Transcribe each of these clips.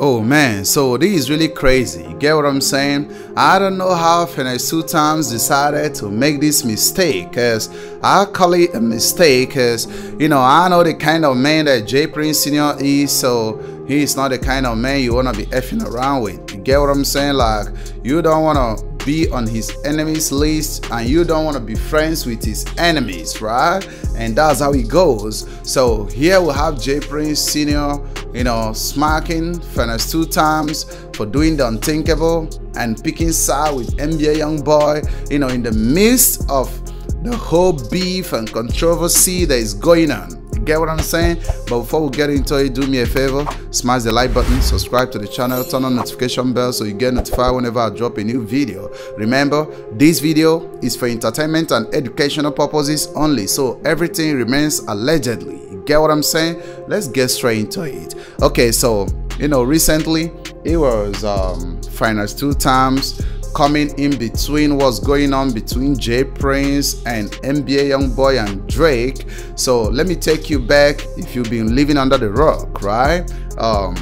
Oh man, so this is really crazy. You get what I'm saying? I don't know how two times decided to make this mistake cause I call it a mistake cause you know I know the kind of man that J Prince Senior is so he's not the kind of man you wanna be effing around with. You get what I'm saying? Like you don't wanna be on his enemies list and you don't want to be friends with his enemies right and that's how it goes so here we have J Prince Senior you know smacking Finesse two times for doing the unthinkable and picking side with NBA Young Boy, you know in the midst of the whole beef and controversy that is going on get what I'm saying? But before we get into it, do me a favor, smash the like button, subscribe to the channel, turn on notification bell so you get notified whenever I drop a new video. Remember, this video is for entertainment and educational purposes only, so everything remains allegedly. Get what I'm saying? Let's get straight into it. Okay, so, you know, recently, it was um, Finesse two times coming in between what's going on between J Prince and NBA Youngboy and Drake. So let me take you back if you've been living under the rock, right? Um,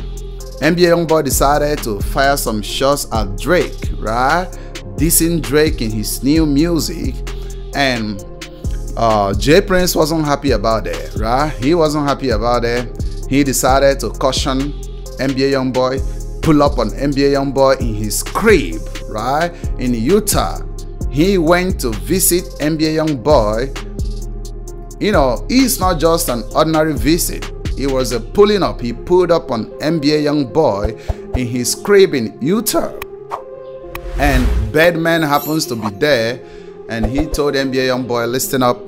NBA Youngboy decided to fire some shots at Drake, right? Dissing Drake in his new music, and uh, J Prince wasn't happy about it, right? He wasn't happy about that. He decided to caution NBA Youngboy, pull up on NBA Youngboy in his crib, right? In Utah. He went to visit NBA Youngboy. You know, it's not just an ordinary visit. It was a pulling up. He pulled up on NBA Youngboy in his crib in Utah. And Birdman happens to be there. And he told NBA Young Boy, listen up,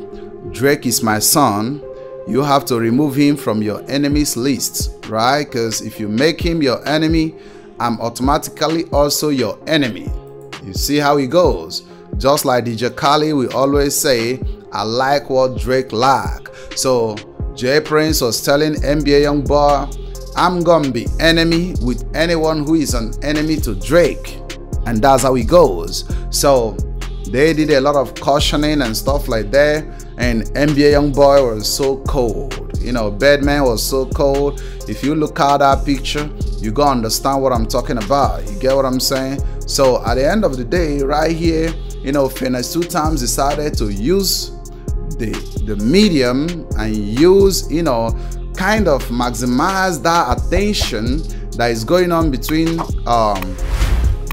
Drake is my son. You have to remove him from your enemies list, right? Because if you make him your enemy, I'm automatically also your enemy. You see how it goes. Just like DJ Khaled, we always say, I like what Drake like. So J Prince was telling NBA Youngboy, I'm gonna be enemy with anyone who is an enemy to Drake. And that's how it goes. So they did a lot of cautioning and stuff like that. And NBA Youngboy was so cold. You know, Birdman was so cold. If you look at that picture, you gonna understand what I'm talking about. You get what I'm saying? So at the end of the day, right here, you know, Finesse two times decided to use the the medium and use, you know, kind of maximize that attention that is going on between um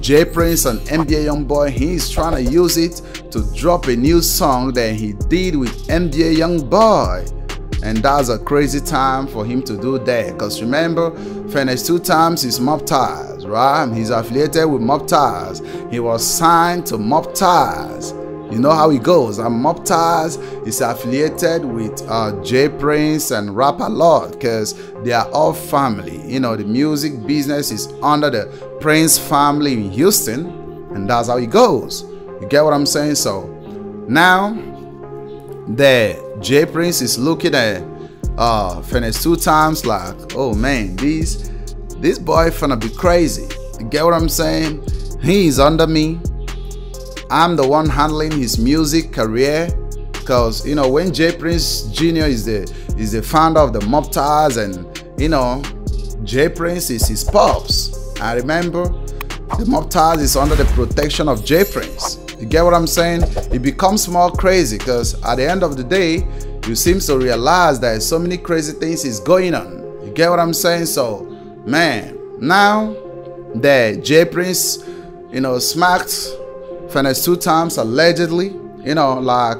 J Prince and NBA Youngboy. He's trying to use it to drop a new song that he did with NBA Youngboy. And that's a crazy time for him to do that because remember Finesse two times is Mob Ties right? He's affiliated with Mob Ties. He was signed to Mob Ties. You know how it goes. And Mob Ties is affiliated with uh, J Prince and Rap-A-Lot because they are all family. You know the music business is under the Prince family in Houston and that's how it goes you get what I'm saying so now the J Prince is looking at uh Finesse two times like, oh man, this this boy finna be crazy. You get what I'm saying? He's under me. I'm the one handling his music career. Cause you know when J Prince Jr. is the is the founder of the Mob Ties and you know J Prince is his pops. I remember the Mob Ties is under the protection of J Prince. You get what I'm saying? It becomes more crazy because at the end of the day, you seem to realize that so many crazy things is going on. You get what I'm saying? So, man, now the J Prince, you know, smacked Finesse two times allegedly, you know, like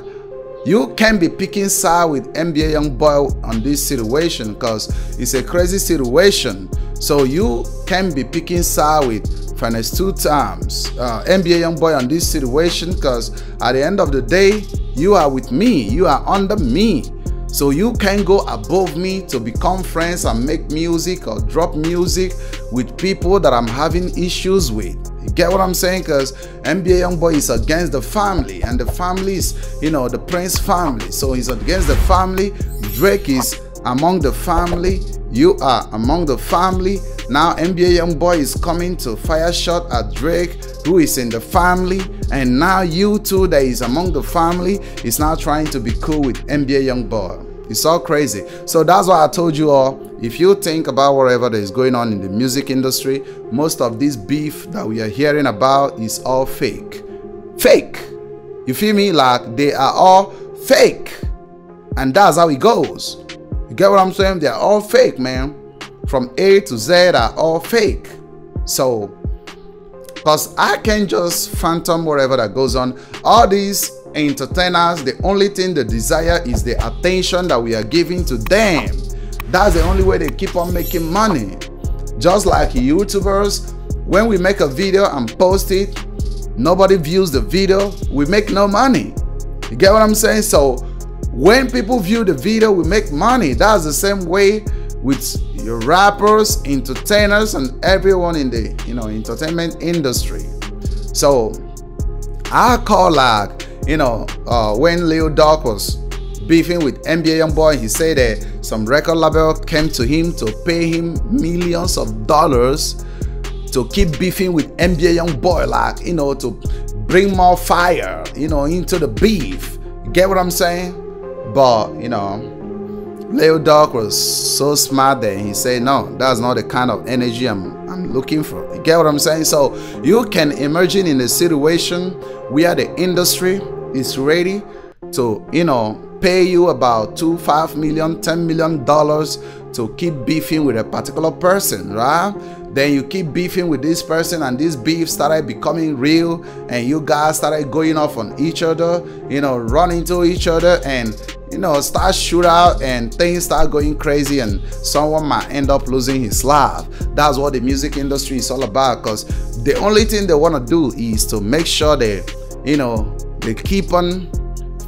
you can be picking side with NBA Youngboy on this situation because it's a crazy situation. So you can be picking side with Finesse two times. Uh, NBA Youngboy on this situation because at the end of the day, you are with me, you are under me. So you can go above me to become friends and make music or drop music with people that I'm having issues with. You get what I'm saying? Because NBA Youngboy is against the family, and the family is, you know, the Prince family. So he's against the family. Drake is among the family. You are among the family. Now NBA Youngboy is coming to fire shot at Drake, who is in the family, and now you too that is among the family is now trying to be cool with NBA Youngboy. It's all crazy. So that's why I told you all, if you think about whatever that is going on in the music industry, most of this beef that we are hearing about is all fake. Fake. You feel me? Like they are all fake. And that's how it goes. You get what I'm saying? They're all fake, man. From A to Z are all fake. So, because I can just phantom whatever that goes on. All these entertainers, the only thing they desire is the attention that we are giving to them. That's the only way they keep on making money. Just like YouTubers, when we make a video and post it, nobody views the video, we make no money. You get what I'm saying? So when people view the video, we make money. That's the same way with your rappers, entertainers, and everyone in the you know entertainment industry. So I call like you know, uh, when Lil Durk was beefing with NBA Youngboy, he said that some record label came to him to pay him millions of dollars to keep beefing with NBA Youngboy, like, you know, to bring more fire, you know, into the beef. Get what I'm saying? But, you know, Lil Durk was so smart that he said, no, that's not the kind of energy I'm, I'm looking for. You get what I'm saying? So you can imagine in a situation where the industry is ready to, you know, pay you about two, five million, ten million dollars to keep beefing with a particular person, right? Then you keep beefing with this person, and this beef started becoming real, and you guys started going off on each other, you know, run into each other, and you know, start shoot out, and things start going crazy, and someone might end up losing his life. That's what the music industry is all about, because the only thing they want to do is to make sure they, you know, they keep on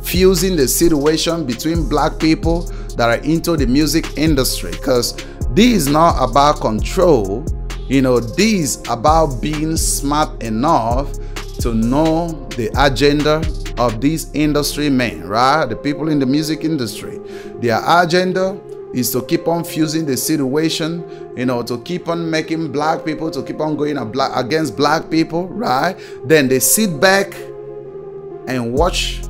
fusing the situation between black people that are into the music industry because this is not about control you know this about being smart enough to know the agenda of these industry men right? The people in the music industry. Their agenda is to keep on fusing the situation you know to keep on making black people to keep on going against black people right? Then they sit back and watch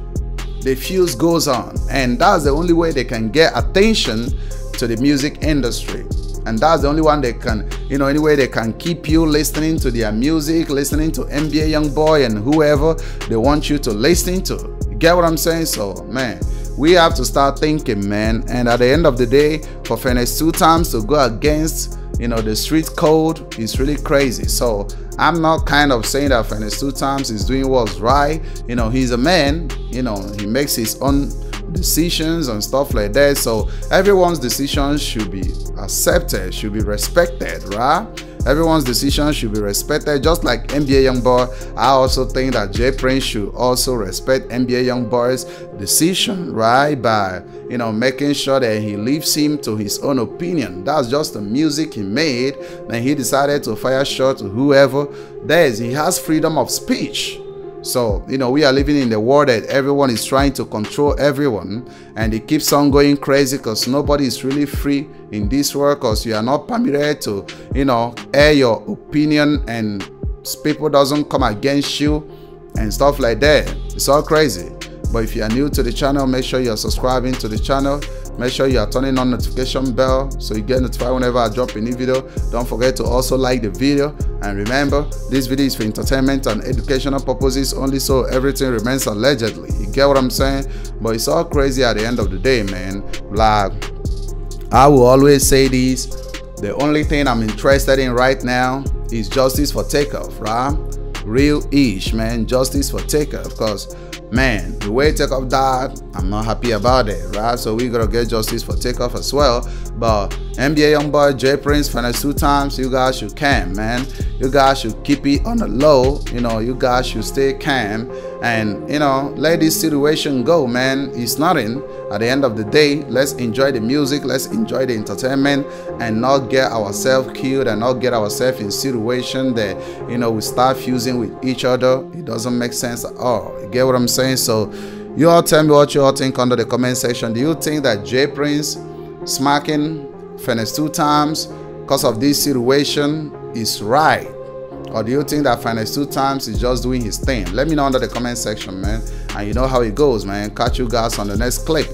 the fuse goes on. And that's the only way they can get attention to the music industry. And that's the only one they can you know anyway they can keep you listening to their music listening to nba youngboy and whoever they want you to listen to. You get what i'm saying? So man we have to start thinking man. And at the end of the day for Finesse two times to go against you know the street code is really crazy. So i'm not kind of saying that Finesse two times is doing what's right. You know he's a man. You know he makes his own decisions and stuff like that so everyone's decisions should be accepted should be respected right Everyone's decision should be respected, just like NBA Youngboy. I also think that J Prince should also respect NBA Youngboy's decision, right? By you know making sure that he leaves him to his own opinion. That's just the music he made. Then he decided to fire shot to whoever. There's he has freedom of speech. So, you know, we are living in the world that everyone is trying to control everyone and it keeps on going crazy because nobody is really free in this world because you are not permitted to, you know, air your opinion and people doesn't come against you and stuff like that. It's all crazy. But if you are new to the channel, make sure you're subscribing to the channel Make sure you are turning on notification bell so you get notified whenever I drop a new video. Don't forget to also like the video. And remember, this video is for entertainment and educational purposes only so everything remains allegedly. You get what I'm saying? But it's all crazy at the end of the day, man. Like, I will always say this. The only thing I'm interested in right now is justice for takeoff, right? Real ish, man. Justice for takeoff. Because man, the way Takeoff died, I'm not happy about it, right? So we gotta get justice for Takeoff as well. But NBA Youngboy, J Prince, Finesse two times. You guys should calm, man. You guys should keep it on the low. You know, you guys should stay calm and you know let this situation go, man. It's nothing. At the end of the day, let's enjoy the music, let's enjoy the entertainment, and not get ourselves killed and not get ourselves in situation that you know we start fusing with each other. It doesn't make sense at all. You get what I'm saying? So you all tell me what you all think under the comment section. Do you think that J Prince smacking Finesse two times because of this situation is right? Or do you think that Finesse two times is just doing his thing? Let me know under the comment section, man. And you know how it goes, man. Catch you guys on the next clip.